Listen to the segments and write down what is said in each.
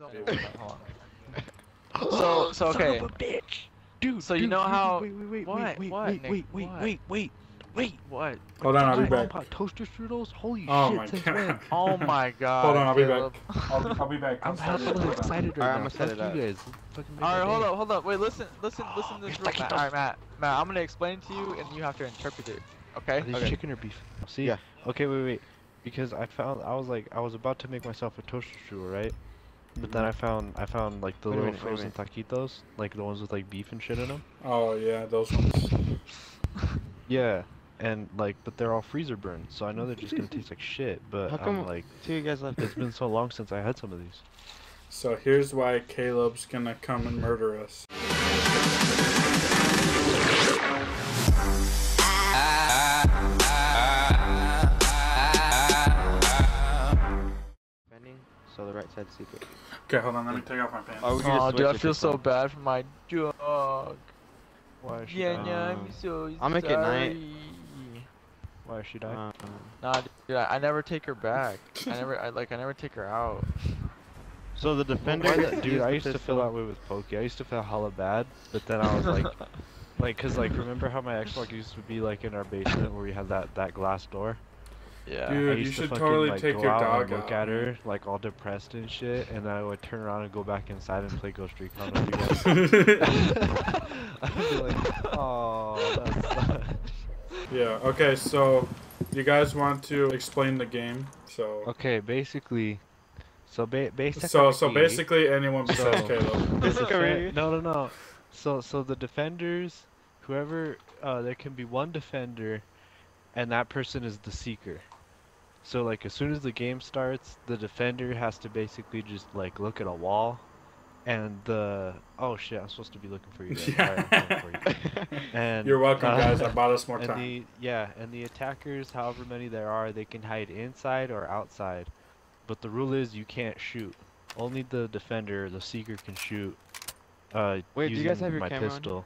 Hold on. So, so okay. Son of a bitch. Dude, So you dude, know dude, how- Wait, wait, wait, what? wait, wait, What, wait, Nick? wait, wait, What? wait, wait, wait. What? Hold on, I'll be back. Pot toaster strudels? Holy Oh shit, my since god. when? Oh my god. Hold on, I'll be Caleb. back. I'll, I'll be back. I'm I'll start hella excited right Alright, now. I'ma set Fuck it up. you guys. All right, hold day. up, hold up. Wait, listen, listen, oh, listen to this real fucking Matt. All right, Matt. Matt, I'm gonna explain to you, and you have to interpret it. Okay? Are these okay. chicken or beef? See? Yeah. Okay, wait, wait. Because I found I was like I was about to make myself a toaster strudel, right? But then I found I found like the Wait little minute, wait a frozen taquitos, like the ones with like beef and shit in them. Oh yeah, those ones. Yeah. And like, but they're all freezer burned, so I know they're just gonna taste like shit. But How I'm come- like, Two you guys left. it's been so long since I had some of these. So here's why Caleb's gonna come and murder us. So the right side's secret. Okay, hold on. Let me take off my pants. Oh, Oh, dude, I feel so on. bad for my dog. Why is she Yeah, dying? yeah, I'm so I'll make it night. Why is she dying? Um, Nah, dude, I, I never take her back. I never, I like, I never take her out. so the defender. Why that the- dude, I used to feel pistol- that way with Pokey. I used to feel hella bad, but then I was like, like, cause like, remember how my Xbox used to be like in our basement where we had that that glass door? Yeah. Dude, I you used to should fucking, totally like, take go your out dog and look out, at her like all depressed and shit, and then I would turn around and go back inside and play Ghost Recon with you guys. I'd be like, oh, that's. yeah. Okay, so you guys want to explain the game? So. okay, basically, so ba- basically. So so basically anyone besides So- Caleb. the This is defen- career. no, no, no. So, so the defenders, whoever, uh, there can be one defender, and that person is the seeker. So, like, as soon as the game starts, the defender has to basically just like look at a wall, and the oh shit, I'm supposed to be looking for you guys. Alright, I'm for you. And You're welcome, uh, guys. I bought us more and time. the yeah, and the attackers, however many there are, they can hide inside or outside. But the rule is you can't shoot. Only the defender, the seeker, can shoot. Uh, Wait, do you guys have your my camera on?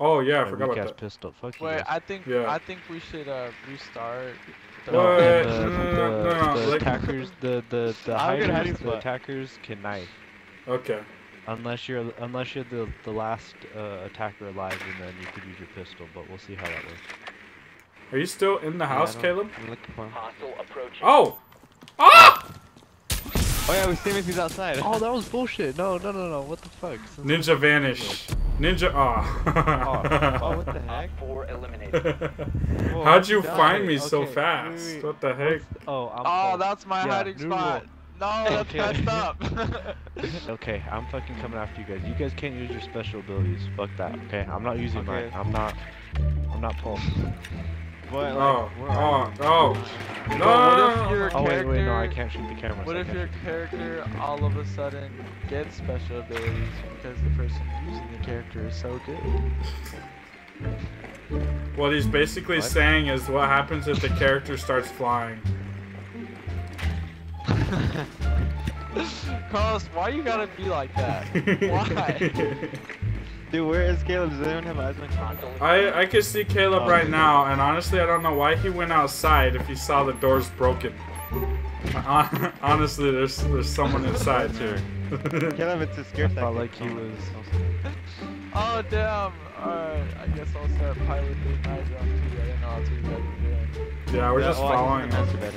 Pistol. Oh yeah, I my forgot about that. pistol. Fuck you. Wait, guys. I think, Yeah. I think we should uh restart. the- What? and the, No, the, no, no, the like- attackers, the the the I'll get a hiders, the attackers can knife. Okay. Unless you're unless you're the the last uh, attacker alive, and then you could use your pistol. But we'll see how that works. Are you still in the house, don't- Caleb? I'm looking for him. Oh! Ah! Oh yeah, we see if he's outside. Oh, that was bullshit. No, no, no, no. What the fuck? Since Ninja vanish. Ninja. Ah. oh, what the heck? Whoa, How'd you died. find me so Okay, wait, fast? wait. What the heck? Oh, I'm Oh, oh, that's my Yeah, hiding new spot. No, that's Okay. messed up. Okay, I'm fucking coming after you guys. You guys can't use your special abilities. Fuck that. Okay, I'm not using mine. I'm not. I'm not Paul. What, like, Oh, where are oh, you? oh. But what if No! your Oh wait, wait, no, I can't shoot the camera. What so if your character all of a sudden gets special abilities because the person using the character is so good? What he's basically What? saying is what happens if the character starts flying. Carlos, why you gotta be like that? Why? Dude, where is Caleb? Does anyone have eyes on Caleb? I I can see Caleb right oh. now, and honestly, I don't know why he went outside if he saw the doors broken. Honestly, there's there's someone inside. Sir. Caleb, it's a scare felt tactic. like he was. oh damn! Alright, I guess I'll start piloting my drum too. I didn't know that's what you guys were doing. Yeah, we're Yeah, just oh, I can following him.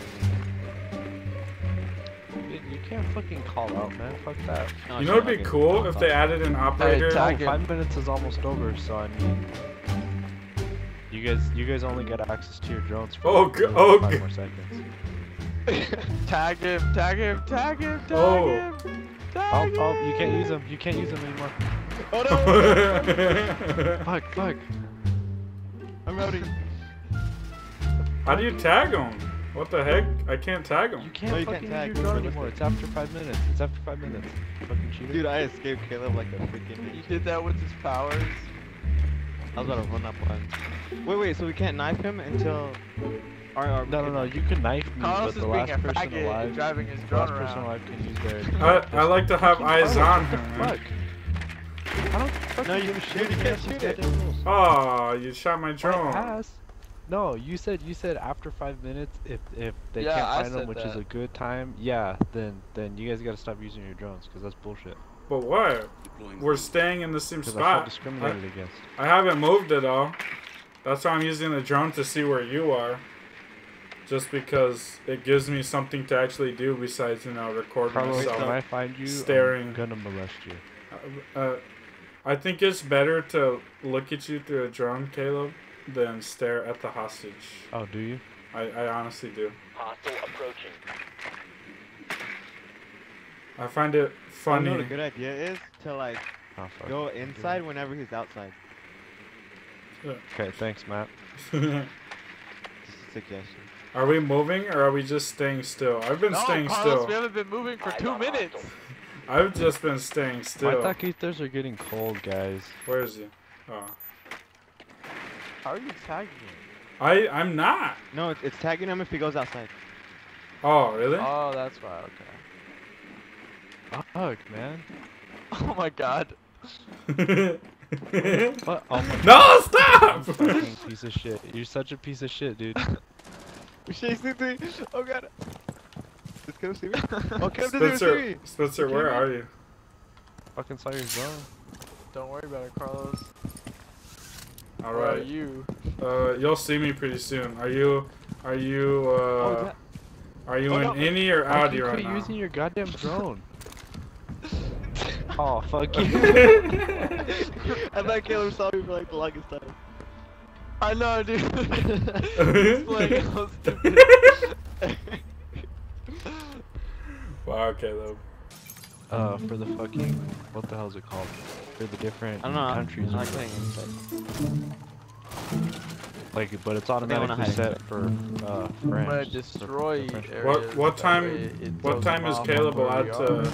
Can't fucking call out, man. Fuck that. No, You know, shut it'd be cool if they added an operator. tag Oh, five minutes is almost over, so I mean. You guys, you guys only get access to your drones for Oh, like, go- oh, five more seconds. Tag him! Tag him! Tag him! Tag Oh. him! Oh, Tag oh, him! you can't use them. You can't use them anymore. Oh no! Fuck, fuck. I'm outing. How do you tag him? What the heck? I can't tag him. You can't No, you fucking can't use tag, your drone anymore. It's after five minutes. It's after five minutes. Fucking cheater. Dude, I escaped Caleb like a freaking He bitch. did that with his powers. I was about to run up on. Wait, wait. So we can't knife him until. Our, our No, no, no. You can knife me, Carlos but is the being last a person faggot and alive, driving his drone last person around. alive can use their. I, I like to have eyes on him. man. Fuck. I don't fucking No, you give a can shit. shoot, you can't shoot it. goddamn. Oh, you shot my My drone. Ass. No, you said you said after five minutes, if if they Yeah, can't find them, which is a good time, yeah, then then you guys gotta stop using your drones, cause that's bullshit. But what? We're staying in the same Cause I felt spot. discriminated against. I haven't moved at all. That's why I'm using the drone to see where you are. Just because it gives me something to actually do besides, you know, record Carlos, myself. when I find you, staring. I'm gonna molest you. Uh, I think it's better to look at you through a drone, Caleb, than stare at the hostage. Oh, do you? I, I honestly do. Hostile approaching. I find it You know what a good idea is to like Oh, go inside whenever he's outside. Okay, thanks, Matt. Just a suggestion. are we moving or are we just staying still? I've been No, staying Carlos, still. we haven't been moving for Eyes two minutes. hostile. I've just been staying still. My still. taquitos are getting cold, guys. Where is he? Oh. How are you tagging him? I, I'm not. No, it's, it's tagging him if he goes outside. Oh, really? Oh, that's why. Okay. Fuck, man. Oh my God. What? Oh my no, stop! fucking piece of shit. You're such a piece of shit, dude. Chasing me! Oh god! This gonna see me? Oh, Kev doesn't even see Spencer, me! Spencer, where are you? fucking saw your zone. Don't worry about it, Carlos. All Where are you? Uh, you'll see me pretty soon. Are you, are you, Oh, uh, that- are you Oh, in no. any or Why outie you right quit now? using your goddamn drone? oh, fuck you. I thought Caleb saw me for like the longest time. I know, dude. He's playing so stupid. wow, Caleb. uh, for the fucking, what the hell is it called? For the different I don't know. countries. I or like whatever. playing inside. Like, but it's I wanna automatically set for uh, French. I'm gonna destroy the French- areas. What- what time- What time is all Caleb where allowed to,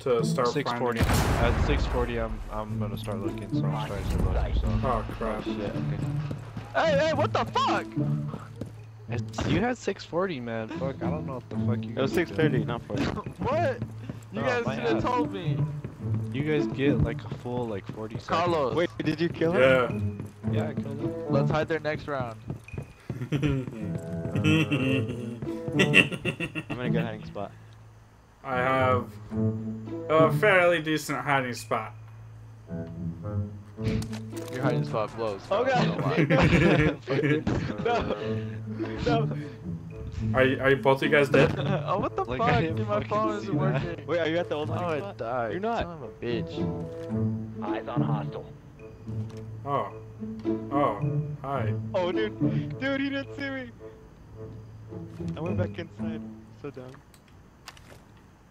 to start 640. finding? At 640, I'm I'm gonna start looking. So I'm starting to look. So. Oh crap! Shit, okay. Hey, hey, what the fuck? It's, you had 640, man. Fuck, I don't know what the fuck you. It was guys are doing. 6.30, not 40. What? You Oh, guys should have told me. You guys get like a full like 40 seconds. Carlos, Wait, did you kill him? Yeah. Yeah, I killed him. let's hide their next round. I'm in a good hiding spot. I have a fairly decent hiding spot. Your hiding spot blows. Oh god! no! No! Are you, are you both of you guys dead? oh, what the Like, fuck? Dude, my phone isn't that. working. Wait, are you at the old Oh, hiding it spot? died. You're not. Son of a bitch. Eyes on hostile. Oh. Oh. Hi. Oh, dude! Dude, he didn't see me! I went back inside. So dumb.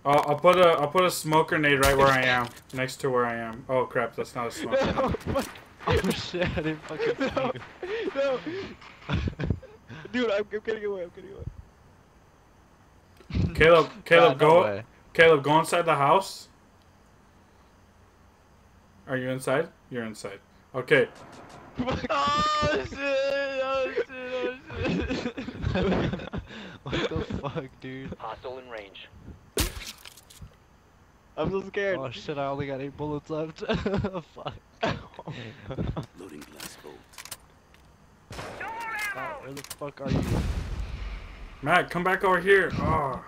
I'll, I'll put a I'll put a smoke grenade right where I am, next to where I am. Oh crap! That's not a smoke. grenade. No! Oh shit, I didn't fucking see No! you. No! Dude, I'm, I'm getting away, I'm getting away. Caleb, Caleb, God, go. way. Caleb, go inside the house. Are you inside? You're inside. Okay. Oh shit! Oh shit! Oh shit! what the fuck, dude? Hostile in range. I'm so scared. Oh shit, I only got eight bullets left. Oh, fuck. Loading glass bolt. Matt, where the fuck are you? Matt, come back over here. Oh.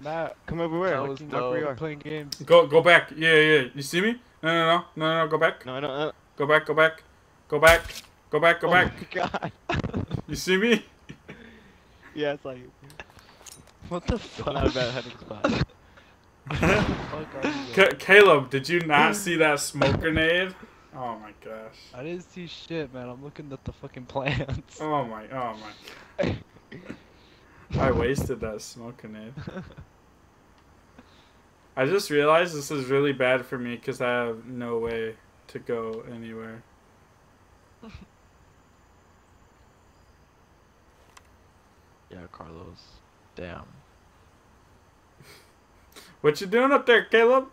Matt, Come over where? That Look, was look where you are. playing games. Go go back. Yeah yeah. You see me? No no no no no. no. Go back. No, I don't. Uh, Go back. Go back. Go back. Go back. Go oh back. my god. You see me? yeah, it's like. What the It's fuck? not a bad hiding spot. Where the fuck are you? Caleb, did you not see that smoke grenade? Oh my gosh. I didn't see shit, man. I'm looking at the fucking plants. Oh my. Oh my. I wasted that smoke grenade. I just realized this is really bad for me because I have no way to go anywhere. Yeah, Carlos. Damn. What you doing up there, Caleb?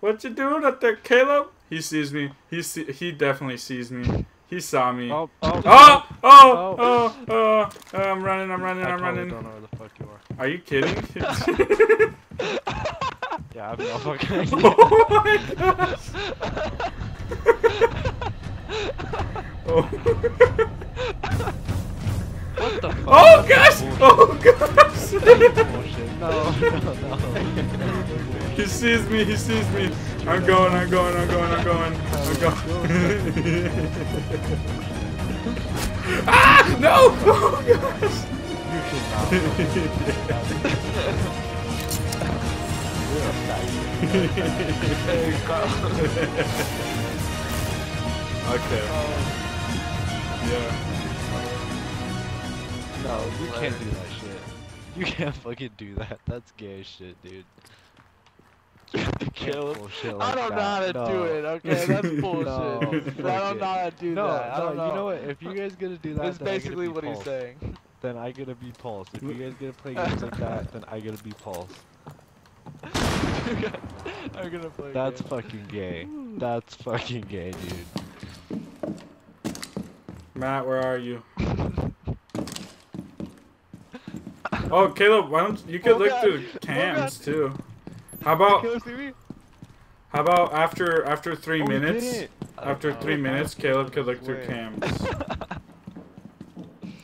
What you doing up there, Caleb? He sees me. He see, he definitely sees me. He saw me. Oh oh, oh, oh, Oh, oh, oh, oh, oh, I'm running, I'm running, I I'm totally running. don't know where the fuck you are. Are you kidding? Yeah, I have no fucking idea. oh my gosh. oh. the fuck? Oh gosh! Oh gosh! Bullshit. No, no, no. he sees me. He sees me. I'm going. I'm going. I'm going. I'm going. I'm going. ah! No! Oh gosh! You should not. okay. Yeah. No, you can't do that shit. You can't fucking do that. That's gay shit, dude. You can't Caleb, bullshit I don't know how to that. do it. Okay, that's bullshit. No, I fuck don't it. know how to do No, that. I no, don't know. you know what? If you guys gonna do that, That's then I gotta basically be what he's Pulse. saying. Then I gotta be Pulse. If you guys gonna play games like that, then I gotta be Pulse. I'm gonna play. That's game. fucking gay. That's fucking gay, dude. Matt, where are you? Oh, Caleb, why don't you could Oh, look God. through Oh, cams too? How about Caleb, see me? how about after after three Oh, minutes? After know. three minutes, Caleb could look through cams.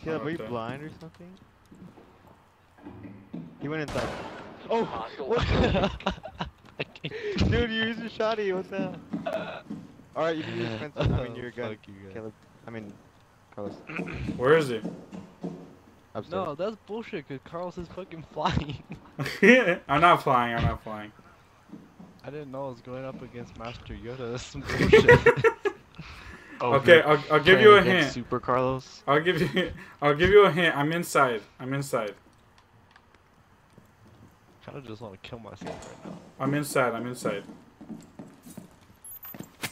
Caleb, are you Okay. blind or something? He went inside. Oh, what? I Dude, you used a shotty. What the hell? Alright, you can use Spencer. I mean, you're good. You. Caleb. I mean, Carlos. Where is he? Upstairs. No, that's bullshit. Cause Carlos is fucking flying. I'm not flying. I'm not flying. I didn't know I was going up against Master Yoda. That's some bullshit. Oh, okay, I'll, I'll give you a hint. Super Carlos. I'll give you I'll give you a hint. I'm inside. I'm inside. I kind of just want to kill myself right now. I'm inside. I'm inside.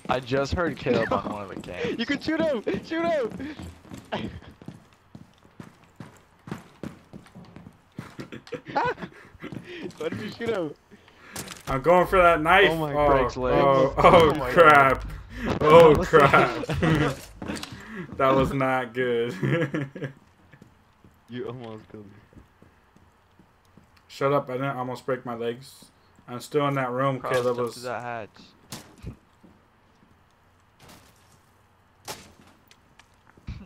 I just heard Caleb on one of the games. You can shoot him! Shoot him! Why did you shoot him? I'm going for that knife. Oh my oh, breaks legs. oh, Oh oh, my crap. Oh crap. that? that was not good. You almost killed me. Shut up. I didn't almost break my legs. I'm still in that room. Carlos, Caleb jump was. through that hatch.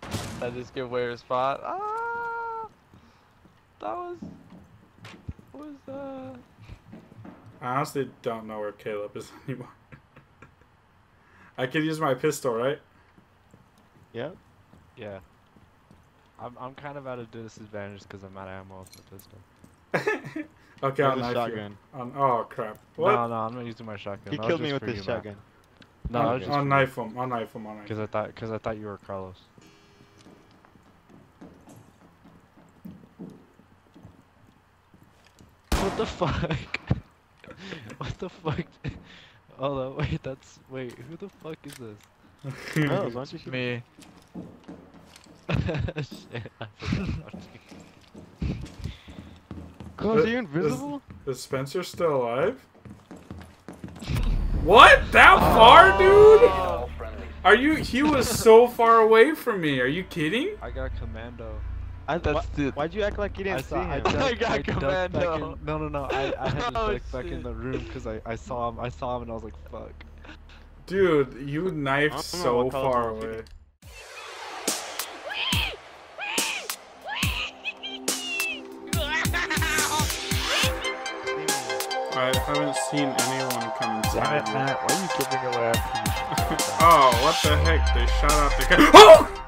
I just give away her spot. Ah, that was was uh. I honestly don't know where Caleb is anymore. I could use my pistol, right? Yep. Yeah. I'm I'm kind of at a disadvantage because I'm out of ammo with my pistol. okay, Use I'll a knife shotgun. you. On, oh crap! What? No, no, I'm not using my shotgun. He That killed me with for his you, Matt. shotgun. No, I'll, that was just I'll knife him. I'll knife him. I'll knife Because. I thought, because I thought you were Carlos. What the fuck? what the fuck? Oh no, wait, that's wait. Who the fuck is this? Carlos, oh, why don't you Me. Shit, I forgot about you're uh, you Is- invisible? Is Spencer still alive? What? That far, oh. dude? Are you? He was so far away from me. Are you kidding? I got commando. I, That's why, the- why'd you act like you didn't I see saw. I, him? ducked, I got I ducked back commando. in, No, no, no. I, I had to Oh, duck back in the room because I, I saw him. I saw him and I was like, fuck. Dude, you knifed I don't know so far away. I haven't seen anyone come Damn inside. it, Matt. Why are you giving away? Oh, what the heck? They shot out the. Oh!